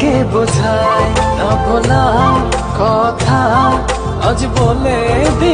के बुझा भुला कथा बोले बोलेबी